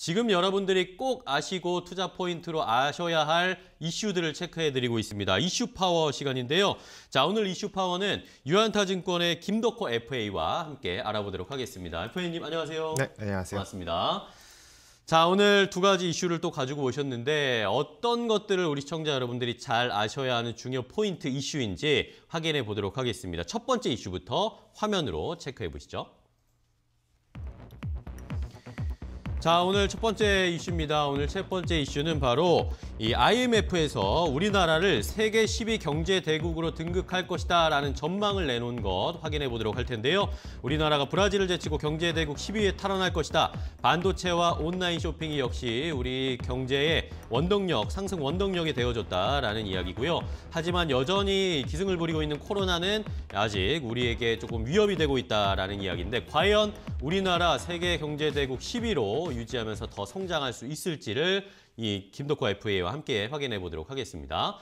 지금 여러분들이 꼭 아시고 투자 포인트로 아셔야 할 이슈들을 체크해드리고 있습니다. 이슈 파워 시간인데요. 자, 오늘 이슈 파워는 유안타증권의 김덕호 FA와 함께 알아보도록 하겠습니다. FA님 안녕하세요. 네, 안녕하세요. 반갑습니다. 자, 오늘 두 가지 이슈를 또 가지고 오셨는데 어떤 것들을 우리 시청자 여러분들이 잘 아셔야 하는 중요 포인트 이슈인지 확인해 보도록 하겠습니다. 첫 번째 이슈부터 화면으로 체크해 보시죠. 자, 오늘 첫 번째 이슈입니다. 오늘 첫 번째 이슈는 바로 이 IMF에서 우리나라를 세계 10위 경제 대국으로 등극할 것이다라는 전망을 내놓은 것 확인해 보도록 할 텐데요. 우리나라가 브라질을 제치고 경제 대국 10위에 탈환할 것이다. 반도체와 온라인 쇼핑이 역시 우리 경제의 원동력, 상승 원동력이 되어줬다라는 이야기고요. 하지만 여전히 기승을 부리고 있는 코로나는 아직 우리에게 조금 위협이 되고 있다라는 이야기인데 과연 우리나라 세계 경제 대국 10위로 유지하면서 더 성장할 수 있을지를 이 김덕호 FA와 함께 확인해 보도록 하겠습니다.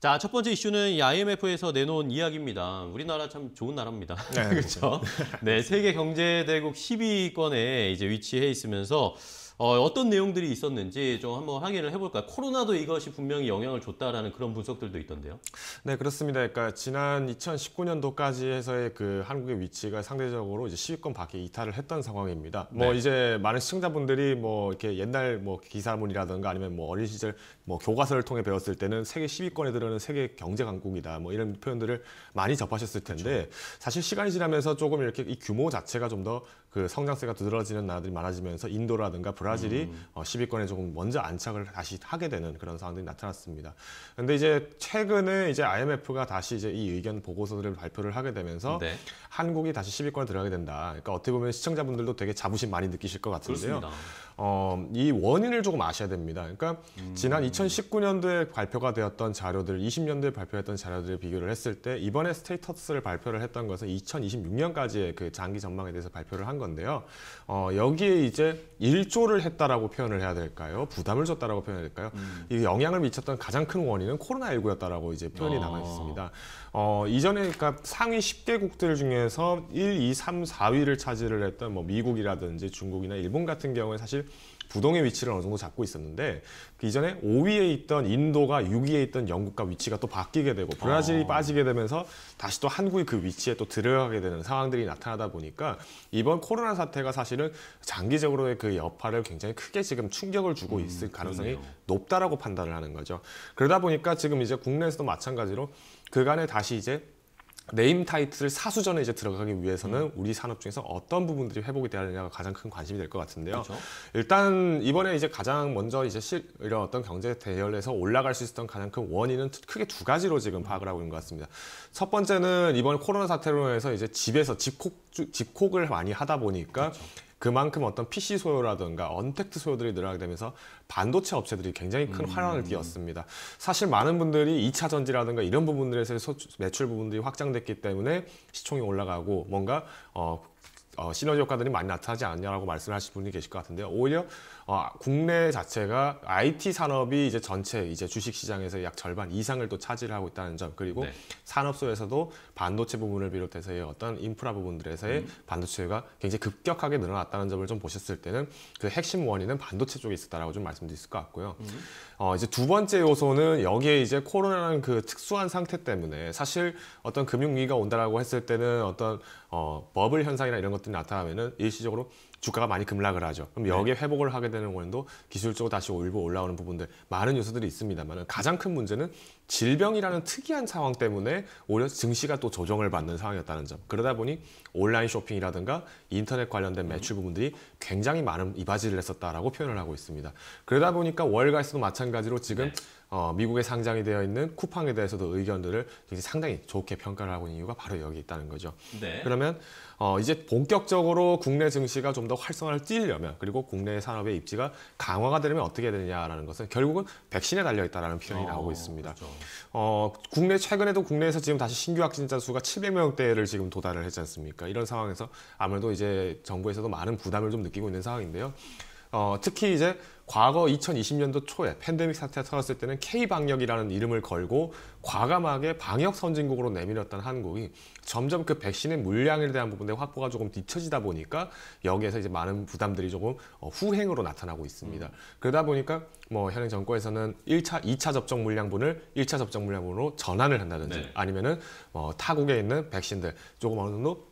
자, 첫 번째 이슈는 이 IMF에서 내놓은 이야기입니다. 우리나라 참 좋은 나라입니다. 네, 그렇죠? 네, 세계 경제 대국 10위권에 이제 위치해 있으면서 어, 어떤 내용들이 있었는지 좀 한번 확인을 해볼까요? 코로나도 이것이 분명히 영향을 줬다라는 그런 분석들도 있던데요. 네, 그렇습니다. 그러니까 지난 2019년도까지 해서의 그 한국의 위치가 상대적으로 이제 10위권 밖에 이탈을 했던 상황입니다. 뭐 네. 이제 많은 시청자분들이 뭐 이렇게 옛날 뭐 기사문이라든가 아니면 뭐 어린 시절 뭐 교과서를 통해 배웠을 때는 세계 10위권에 들어는 세계 경제 강국이다. 뭐 이런 표현들을 많이 접하셨을 텐데 사실 시간이 지나면서 조금 이렇게 이 규모 자체가 좀 더 그 성장세가 두드러지는 나라들이 많아지면서 인도라든가 브라 질이 어, 10위권에 조금 먼저 안착을 다시 하게 되는 그런 상황들이 나타났습니다. 근데 이제 최근에 이제 IMF가 다시 이제 이 의견 보고서들을 발표를 하게 되면서 네. 한국이 다시 10위권에 들어가게 된다. 그러니까 어떻게 보면 시청자분들도 되게 자부심 많이 느끼실 것 같은데요. 그렇습니다. 어, 이 원인을 조금 아셔야 됩니다. 그러니까 지난 2019년도에 발표가 되었던 자료들, 20년도에 발표했던 자료들을 비교를 했을 때 이번에 스테이터스를 발표를 했던 것은 2026년까지의 그 장기 전망에 대해서 발표를 한 건데요. 어, 여기에 이제 1조를 했다라고 표현을 해야 될까요? 부담을 줬다라고 표현해야 될까요? 이 영향을 미쳤던 가장 큰 원인은 코로나19였다라고 이제 표현이 어. 남아 있습니다. 어, 이전에 그러니까 상위 10개국들 중에서 1, 2, 3, 4위를 차지를 했던 뭐 미국이라든지 중국이나 일본 같은 경우에 사실 부동의 위치를 어느 정도 잡고 있었는데 그 이전에 5위에 있던 인도가 6위에 있던 영국과 위치가 또 바뀌게 되고 브라질이 어. 빠지게 되면서 다시 또 한국이 그 위치에 또 들어가게 되는 상황들이 나타나다 보니까 이번 코로나 사태가 사실은 장기적으로의 그 여파를 굉장히 크게 지금 충격을 주고 있을 가능성이 그러네요. 높다라고 판단을 하는 거죠. 그러다 보니까 지금 이제 국내에서도 마찬가지로 그간에 다시 이제 네임 타이틀을 사수전에 이제 들어가기 위해서는 음. 우리 산업 중에서 어떤 부분들이 회복이 되야 되냐가 가장 큰 관심이 될 것 같은데요. 그렇죠. 일단 이번에 이제 가장 먼저 이제 실, 이런 어떤 경제 대열에서 올라갈 수 있었던 가장 큰 원인은 크게 두 가지로 지금 파악을 하고 있는 것 같습니다. 첫 번째는 이번 코로나 사태로 해서 이제 집에서 집콕 주- 집콕을 많이 하다 보니까 그 만큼 어떤 PC 소요라든가 언택트 소요들이 늘어나게 되면서 반도체 업체들이 굉장히 큰 활약을 띄었습니다. 사실 많은 분들이 2차 전지라든가 이런 부분들에서 소- 매출 부분들이 확장됐기 때문에 시총이 올라가고 뭔가 어, 어, 시너지 효과들이 많이 나타나지 않냐라고 말씀하실 분이 계실 것 같은데요. 오히려 어, 국내 자체가 IT 산업이 이제 전체 이제 주식 시장에서 약 절반 이상을 또 차지를 하고 있다는 점 그리고 네. 산업소에서도 반도체 부분을 비롯해서의 어떤 인프라 부분들에서의 음. 반도체가 굉장히 급격하게 늘어났다는 점을 좀 보셨을 때는 그 핵심 원인은 반도체 쪽에 있었다라고 좀 말씀드릴 수 있을 것 같고요. 음. 어, 이제 두 번째 요소는 여기에 이제 코로나라는 그 특수한 상태 때문에 사실 어떤 금융위기가 온다라고 했을 때는 어떤 어, 버블 현상이나 이런 것들이 나타나면은 일시적으로 주가가 많이 급락을 하죠. 그럼 여기에 회복을 하게 되는 원인도 기술적으로 다시 일부 올라오는 부분들 많은 요소들이 있습니다만 가장 큰 문제는 질병이라는 특이한 상황 때문에 오히려 증시가 또 조정을 받는 상황이었다는 점. 그러다 보니 온라인 쇼핑이라든가 인터넷 관련된 매출 부분들이 굉장히 많은 이바지를 했었다라고 표현을 하고 있습니다. 그러다 보니까 월가에서도 마찬가지로 지금 어, 미국에 상장이 되어 있는 쿠팡에 대해서도 의견들을 상당히 좋게 평가를 하고 있는 이유가 바로 여기 있다는 거죠. 네. 그러면 어, 이제 본격적으로 국내 증시가 좀 더 활성화를 띠려면 그리고 국내 산업의 입지가 강화가 되려면 어떻게 해야 되냐라는 것은 결국은 백신에 달려 있다라는 표현이 어, 나오고 있습니다. 그렇죠. 어, 국내 최근에도 국내에서 지금 다시 신규 확진자 수가 700명대를 지금 도달을 했지 않습니까? 이런 상황에서 아무래도 이제 정부에서도 많은 부담을 좀 느끼고 있는 상황인데요. 어, 특히 이제 과거 2020년도 초에 팬데믹 사태가 터졌을 때는 K 방역이라는 이름을 걸고 과감하게 방역 선진국으로 내밀었던 한국이 점점 그 백신의 물량에 대한 부분에 확보가 조금 뒤처지다 보니까 여기에서 이제 많은 부담들이 조금 어, 후행으로 나타나고 있습니다. 그러다 보니까 뭐 현행 정권에서는 1차, 2차 접종 물량분을 1차 접종 물량분으로 전환을 한다든지 네. 아니면은 어, 타국에 있는 백신들 조금 어느 정도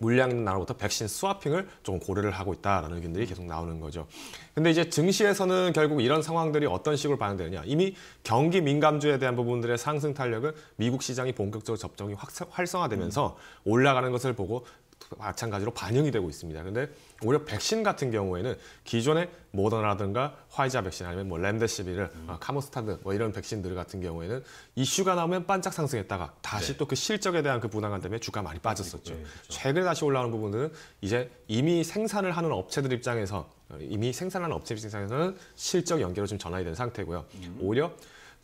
물량 있는 나라부터 백신 스와핑을 조금 고려를 하고 있다라는 의견들이 계속 나오는 거죠. 근데 이제 증시에서는 결국 이런 상황들이 어떤 식으로 반영되느냐. 이미 경기 민감주에 대한 부분들의 상승 탄력은 미국 시장이 본격적으로 접종이 확- 활성화되면서 올라가는 것을 보고 마찬가지로 반영이 되고 있습니다. 근데 오히려 백신 같은 경우에는 기존의 모더나라든가 화이자 백신 아니면 뭐 렘데시비르, 어, 카모스타드 뭐 이런 백신들 같은 경우에는 이슈가 나오면 반짝 상승했다가 다시 또그 실적에 대한 그 부담감 때문에 주가 많이 빠졌었죠. 최근에 다시 올라오는 부분들은 이제 이미 생산을 하는 업체들 입장에서 어, 이미 생산하는 업체 입장에서는 실적 연계로 지금 전환이 된 상태고요. 오히려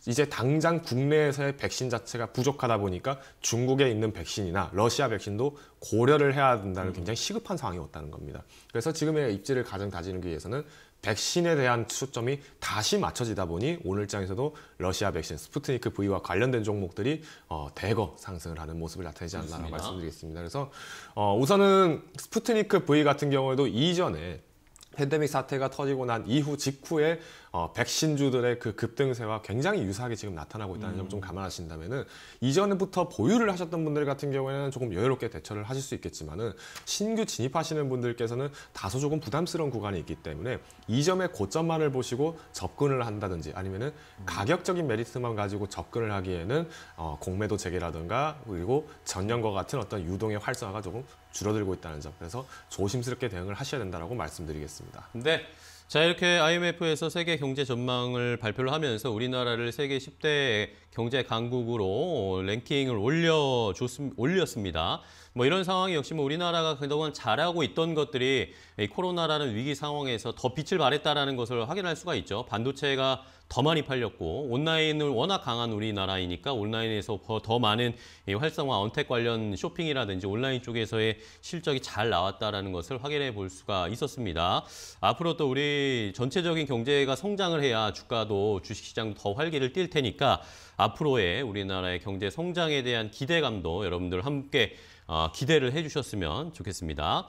이제 당장 국내에서의 백신 자체가 부족하다 보니까 중국에 있는 백신이나 러시아 백신도 고려를 해야 된다는 굉장히 시급한 상황이 왔다는 겁니다. 그래서 지금의 입지를 가장 다지기 위해서는 백신에 대한 초점이 다시 맞춰지다 보니 오늘장에서도 러시아 백신 스푸트니크 V와 관련된 종목들이 어, 대거 상승을 하는 모습을 나타내지 그렇습니다. 말씀드리겠습니다. 그래서 어, 우선은 스푸트니크 V 같은 경우에도 이전에 팬데믹 사태가 터지고 난 이후 직후에 어, 백신주들의 그 급등세와 굉장히 유사하게 지금 나타나고 있다는 점좀 감안하신다면은 이전부터 보유를 하셨던 분들 같은 경우에는 조금 여유롭게 대처를 하실 수 있겠지만은 신규 진입하시는 분들께서는 다소 조금 부담스러운 구간이 있기 때문에 이 점의 고점만을 보시고 접근을 한다든지 아니면은 가격적인 메리트만 가지고 접근을 하기에는 어, 공매도 재개라든가 그리고 전년과 같은 어떤 유동의 활성화가 조금 줄어들고 있다는 점 그래서 조심스럽게 대응을 하셔야 된다라고 말씀드리겠습니다. 네. 자, 이렇게 IMF에서 세계 경제 전망을 발표를 하면서 우리나라를 세계 10대 경제 강국으로 랭킹을 올려줬습, 올렸습니다. 뭐 이런 상황이 역시 뭐 우리나라가 그동안 잘하고 있던 것들이 이 코로나라는 위기 상황에서 더 빛을 발했다라는 것을 확인할 수가 있죠. 반도체가 더 많이 팔렸고 온라인을 워낙 강한 우리나라이니까 온라인에서 더- 더 많은 이 활성화 언택 관련 쇼핑이라든지 온라인 쪽에서의 실적이 잘 나왔다라는 것을 확인해 볼 수가 있었습니다. 앞으로 또 우리 전체적인 경제가 성장을 해야 주가도 주식시장도 더 활기를 띨 테니까 앞으로의 우리나라의 경제 성장에 대한 기대감도 여러분들 함께 어, 기대를 해주셨으면 좋겠습니다.